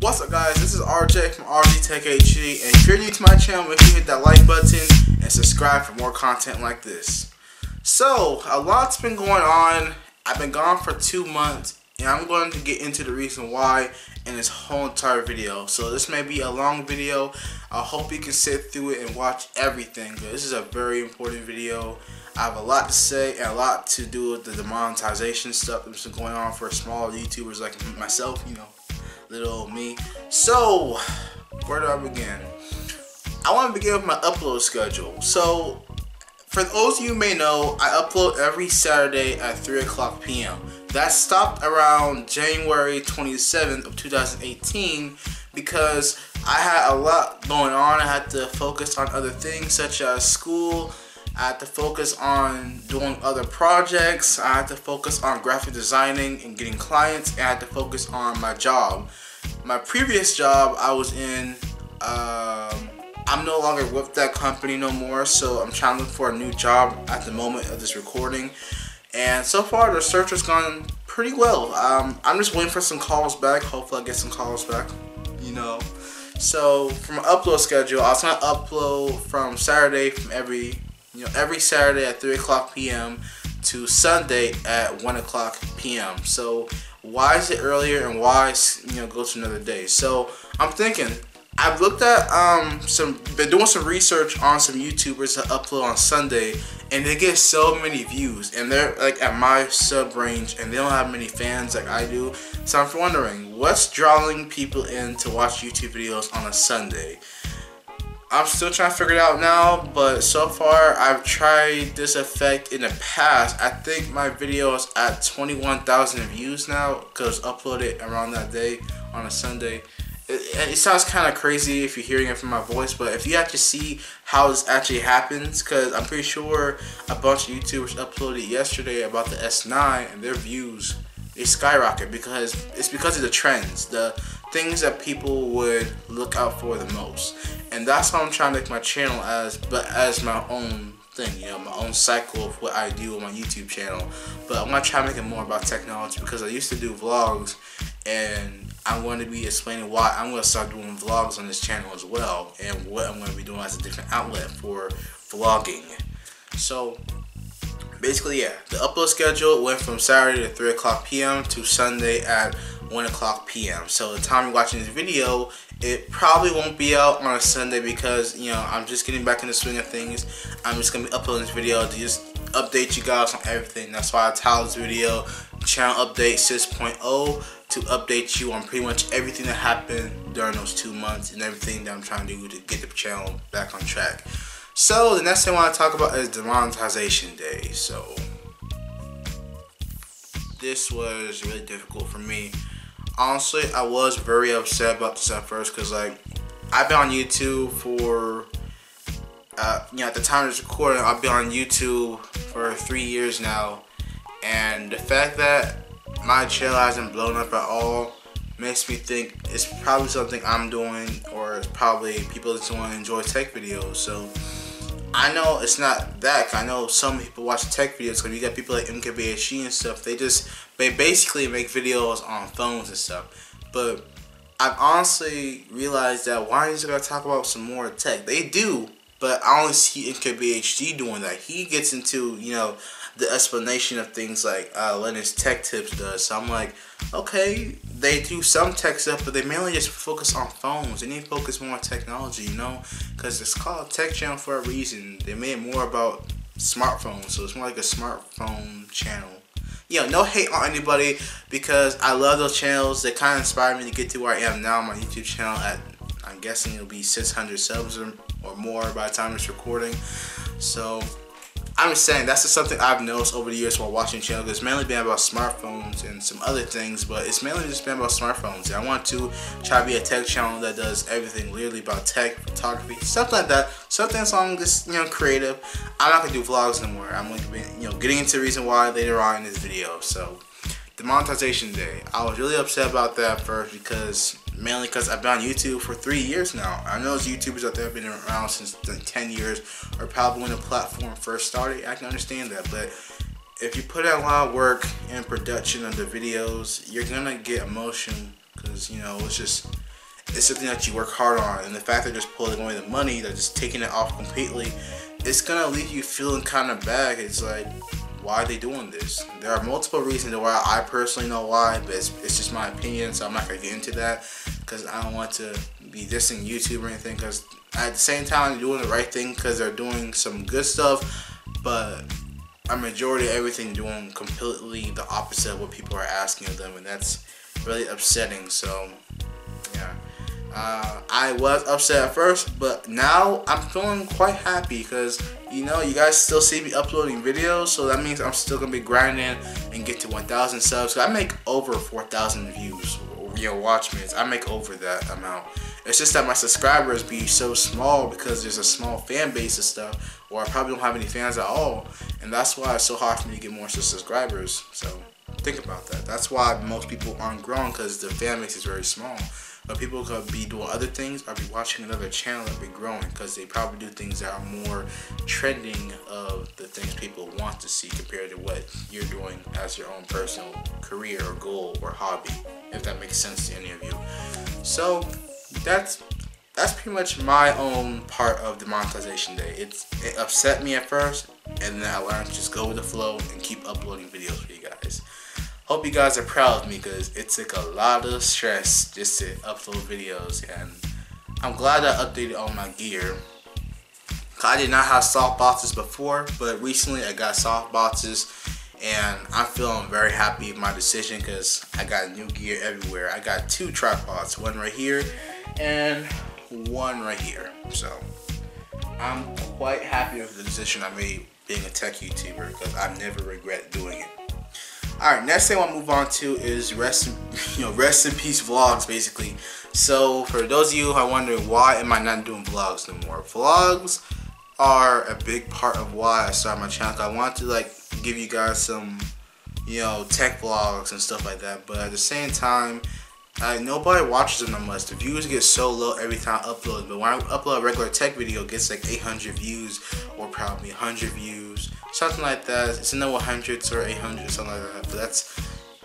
What's up guys, this is RJ from RJ Tech HD and if you're new to my channel, make sure you hit that like button and subscribe for more content like this. So, a lot's been going on. I've been gone for two months and I'm going to get into the reason why in this whole entire video. So this may be a long video. I hope you can sit through it and watch everything. This is a very important video. I have a lot to say and a lot to do with the demonetization stuff that's been going on for small YouTubers like myself, you know little me. So, where do I begin? I want to begin with my upload schedule. So, for those of you may know, I upload every Saturday at 3 o'clock p.m. That stopped around January 27th of 2018 because I had a lot going on. I had to focus on other things such as school, I had to focus on doing other projects. I had to focus on graphic designing and getting clients. And I had to focus on my job. My previous job I was in, um, I'm no longer with that company no more. So I'm trying to look for a new job at the moment of this recording. And so far the search has gone pretty well. Um, I'm just waiting for some calls back. Hopefully I get some calls back, you know. So from an upload schedule, I was gonna upload from Saturday from every you know, every Saturday at 3 o'clock p.m. to Sunday at 1 o'clock p.m. So why is it earlier and why you know go to another day? So I'm thinking I've looked at um some been doing some research on some YouTubers that upload on Sunday and they get so many views and they're like at my sub range and they don't have many fans like I do. So I'm wondering what's drawing people in to watch YouTube videos on a Sunday. I'm still trying to figure it out now, but so far I've tried this effect in the past. I think my video is at 21,000 views now because uploaded around that day on a Sunday. It, it sounds kind of crazy if you're hearing it from my voice, but if you actually see how this actually happens, because I'm pretty sure a bunch of YouTubers uploaded yesterday about the S9 and their views they skyrocket because it's because of the trends, the things that people would look out for the most and that's how I'm trying to make my channel as but as my own thing you know my own cycle of what I do on my YouTube channel but I'm gonna try to make it more about technology because I used to do vlogs and I'm going to be explaining why I'm going to start doing vlogs on this channel as well and what I'm going to be doing as a different outlet for vlogging so basically yeah the upload schedule went from Saturday at 3 o'clock p.m. to Sunday at 1 o'clock p.m. So the time you're watching this video, it probably won't be out on a Sunday because, you know, I'm just getting back in the swing of things. I'm just going to be uploading this video to just update you guys on everything. That's why I titled this video Channel Update 6.0 to update you on pretty much everything that happened during those two months and everything that I'm trying to do to get the channel back on track. So the next thing I want to talk about is demonetization day. So this was really difficult honestly, I was very upset about this at first because like I've been on YouTube for uh, you know at the time of this recording, I've been on YouTube for three years now, and the fact that my channel hasn't blown up at all makes me think it's probably something I'm doing or it's probably people that want to enjoy tech videos. So I know it's not that. I know some people watch tech videos because you got people like MKBHD and stuff. They just they basically make videos on phones and stuff. But I've honestly realized that why is gonna talk about some more tech? They do, but I only see MKBHD doing that. He gets into you know the explanation of things like uh, Linus Tech Tips does. So I'm like, okay, they do some tech stuff, but they mainly just focus on phones. They need to focus more on technology, you know, because it's called Tech Channel for a reason. They made more about smartphones, so it's more like a smartphone channel. You know, no hate on anybody because I love those channels. They kind of inspired me to get to where I am now on my YouTube channel at, I'm guessing it'll be 600 subs or, or more by the time it's recording. So, I'm just saying that's just something I've noticed over the years while watching the channel. It's mainly been about smartphones and some other things, but it's mainly just been about smartphones. And I want to try to be a tech channel that does everything literally about tech, photography, stuff like that. Something on this, you know, creative. I'm not gonna do vlogs anymore. I'm gonna be, you know, getting into the reason why later on in this video. So, the monetization day. I was really upset about that first because mainly because I've been on YouTube for three years now. I know those YouTubers out there have been around since 10 years or probably when the platform first started. I can understand that, but if you put in a lot of work and production on the videos, you're gonna get emotion because you know it's just it's something that you work hard on, and the fact that they're just pulling away the money, they're just taking it off completely, it's gonna leave you feeling kind of bad. It's like, why are they doing this? There are multiple reasons why. I personally know why, but it's, it's just my opinion, so I'm not gonna get into that because I don't want to be dissing YouTube or anything. Because at the same time, they're doing the right thing because they're doing some good stuff, but a majority of everything doing completely the opposite of what people are asking of them, and that's really upsetting. So. Uh, I was upset at first, but now I'm feeling quite happy because you know you guys still see me uploading videos, so that means I'm still gonna be grinding and get to 1,000 subs. I make over 4,000 views, you know, watch minutes. I make over that amount. It's just that my subscribers be so small because there's a small fan base and stuff, or I probably don't have any fans at all, and that's why it's so hard for me to get more subscribers. So think about that. That's why most people aren't growing because the fan base is very small. But people could be doing other things or be watching another channel and be growing because they probably do things that are more trending of the things people want to see compared to what you're doing as your own personal career or goal or hobby, if that makes sense to any of you. So that's that's pretty much my own part of the monetization day. It's it upset me at first, and then I learned to just go with the flow and keep uploading videos for you. Hope you guys are proud of me because it took a lot of stress just to upload videos and I'm glad I updated all my gear. I did not have soft boxes before, but recently I got soft boxes and I'm feeling very happy with my decision because I got new gear everywhere. I got two tripods, one right here and one right here. So I'm quite happy with the decision I made being a tech YouTuber because I never regret doing it. All right, next thing I want to move on to is rest, you know, rest in peace vlogs, basically. So for those of you who are wondering why am I not doing vlogs no more, vlogs are a big part of why I started my channel. I want to like give you guys some, you know, tech vlogs and stuff like that. But at the same time, uh, nobody watches them much. The views get so low every time I upload. But when I upload a regular tech video, it gets like 800 views probably 100 views something like that. It's in the 100s or 800s, something like that. But that's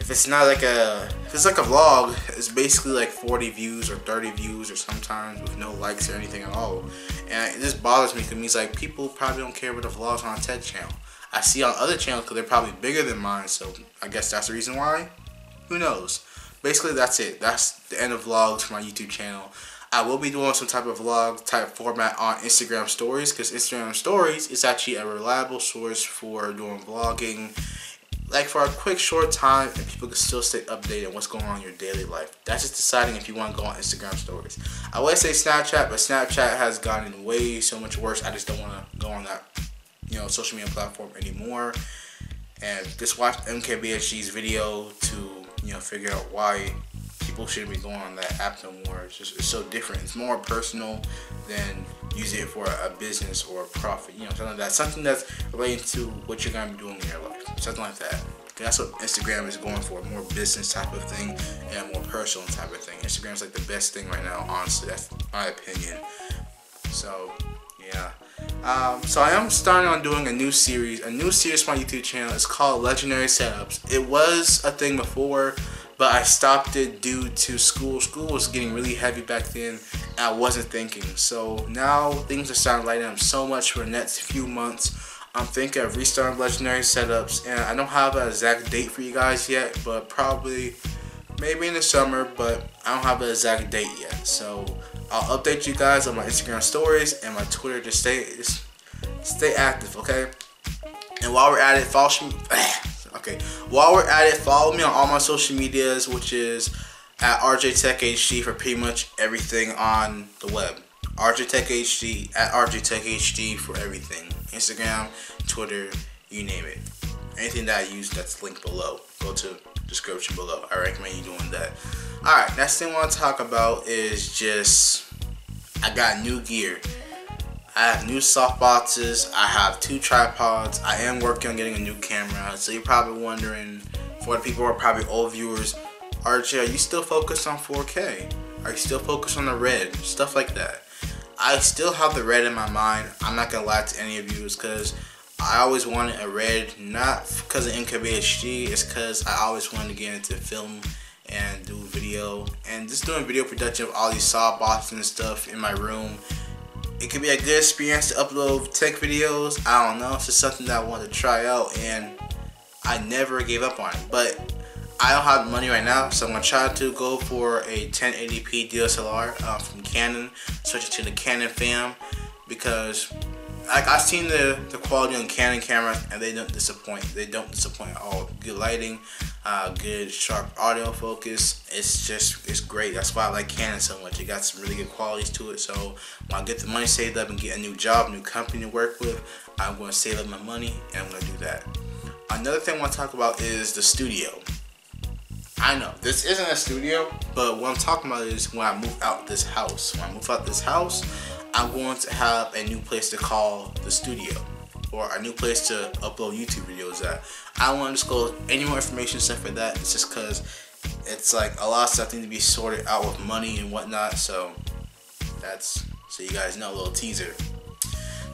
if it's not like a if it's like a vlog, it's basically like 40 views or 30 views or sometimes with no likes or anything at all. And it just bothers me because it means like people probably don't care about the vlogs on a tech channel. I see on other channels because they're probably bigger than mine, so I guess that's the reason why. Who knows? Basically, that's it. That's the end of vlogs for my YouTube channel. I will be doing some type of vlog type format on Instagram stories because Instagram stories is actually a reliable source for doing vlogging like for a quick short time and people can still stay updated on what's going on in your daily life. That's just deciding if you want to go on Instagram stories. I would say Snapchat, but Snapchat has gotten way so much worse. I just don't want to go on that, you know, social media platform anymore. And just watch MKBHD's video to, you know, figure out why people shouldn't be going on that app no more. It's just it's so different. It's more personal than using it for a business or a profit. You know, something like that. Something that's related to what you're gonna be doing in your life. Something like that. That's what Instagram is going for, more business type of thing and more personal type of thing. Instagram's like the best thing right now, honestly. That's my opinion. So, yeah. Um, so I am starting on doing a new series, a new series for my YouTube channel. It's called Legendary Setups. It was a thing before, but I stopped it due to school. School was getting really heavy back then, I wasn't thinking. So now things are starting to lighten up so much for the next few months. I'm thinking of restarting legendary setups, and I don't have an exact date for you guys yet, but probably maybe in the summer, but I don't have an exact date yet. So I'll update you guys on my Instagram stories and my Twitter to stay stay active, okay? And while we're at it, follow me. Okay, while we're at it, follow me on all my social medias, which is at RJ Tech HD for pretty much everything on the web. RJ Tech HD at RJ Tech HD for everything. Instagram, Twitter, you name it. Anything that I use that's linked below. Go to description below. I recommend you doing that. Alright, next thing I want to talk about is just I got new gear. I have new soft boxes. I have two tripods. I am working on getting a new camera. So you're probably wondering, for the people who are probably old viewers, RJ, are you still focused on 4K? Are you still focused on the red? Stuff like that. I still have the red in my mind. I'm not gonna lie to any of you, because I always wanted a red, not because of MKBHD, it's because I always wanted to get into film and do video and just doing video production of all these saw boxes and stuff in my room. It could be a good experience to upload tech videos. I don't know. It's just something that I want to try out and I never gave up on it. But I don't have the money right now, so I'm gonna try to go for a 1080p DSLR uh, from Canon, switch it to the Canon fam because like I've seen the, the quality on Canon cameras and they don't disappoint. They don't disappoint at all. Good lighting, uh, good sharp audio focus. It's just it's great. That's why I like Canon so much. It got some really good qualities to it. So when I get the money saved up and get a new job, new company to work with, I'm gonna save up my money and I'm gonna do that. Another thing I want to talk about is the studio. I know this isn't a studio, but what I'm talking about is when I move out this house. When I move out this house, I'm going to have a new place to call the studio or a new place to upload YouTube videos at. I don't want to disclose any more information except for that. It's just because it's like a lot of stuff needs to be sorted out with money and whatnot. So that's so you guys know a little teaser.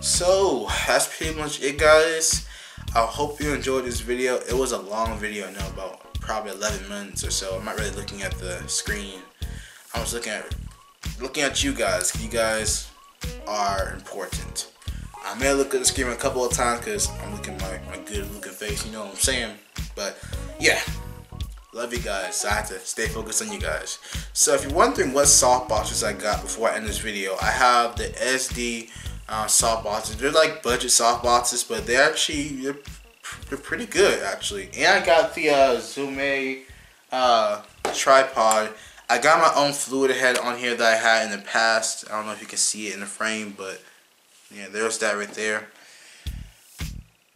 So that's pretty much it, guys. I hope you enjoyed this video. It was a long video, I know about probably 11 minutes or so. I'm not really looking at the screen. I was looking at looking at you guys. You guys are important. I may look at the screen a couple of times because I'm looking my, my good looking face, you know what I'm saying? But yeah, love you guys. So I have to stay focused on you guys. So if you're wondering what soft boxes I got before I end this video, I have the SD uh, soft boxes. They're like budget soft boxes, but they're actually they're, they're pretty good actually. And I got the uh, Zume uh, tripod I got my own fluid head on here that I had in the past. I don't know if you can see it in the frame, but yeah, there's that right there.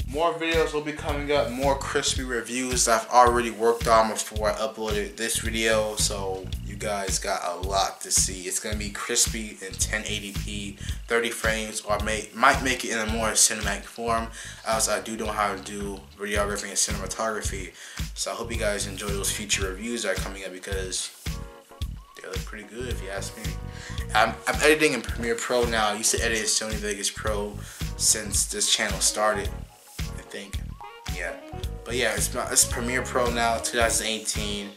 More videos will be coming up, more crispy reviews I've already worked on before I uploaded this video, so you guys got a lot to see. It's going to be crispy in 1080p, 30 frames, or may, might make it in a more cinematic form, as I do know how to do videography and cinematography. So I hope you guys enjoy those future reviews that are coming up because they look pretty good if you ask me. I'm, I'm editing in Premiere Pro now. I used to edit in Sony Vegas Pro since this channel started, I think. Yeah. But yeah, it's, it's Premiere Pro now, 2018.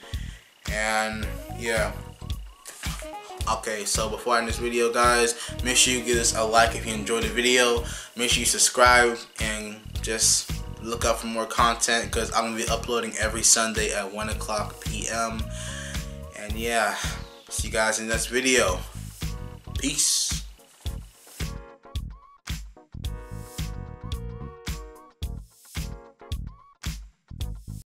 And yeah. Okay, so before I end this video, guys, make sure you give us a like if you enjoyed the video. Make sure you subscribe and just look out for more content because I'm going to be uploading every Sunday at 1 o'clock p.m. And yeah. See you guys in the next video. Peace.